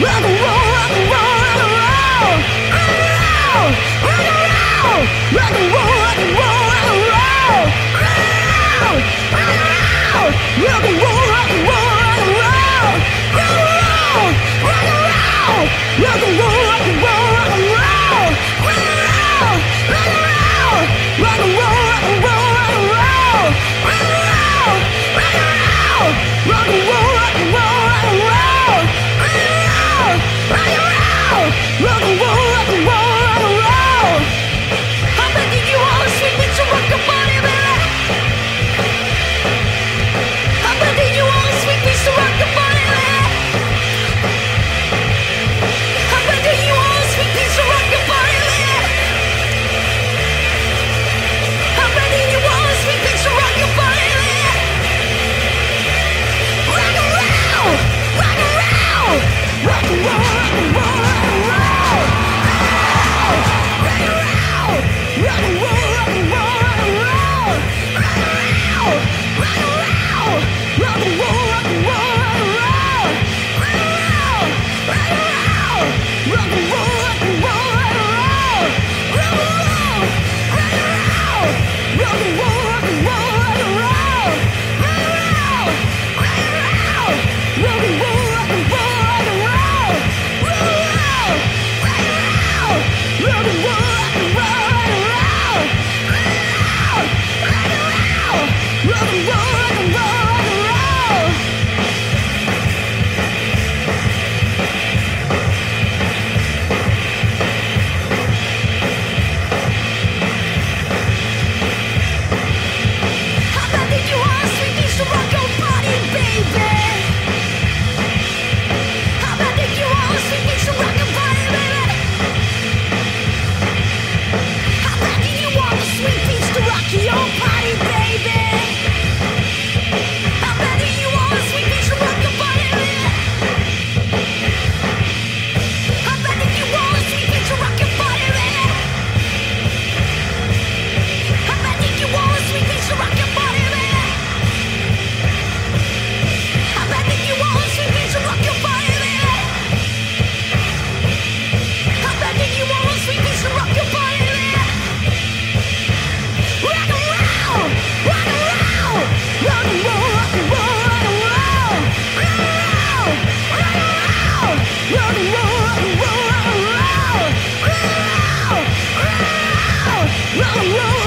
Rock and roll, rock and roll. Rock and roll, rock and roll. Rudy. the.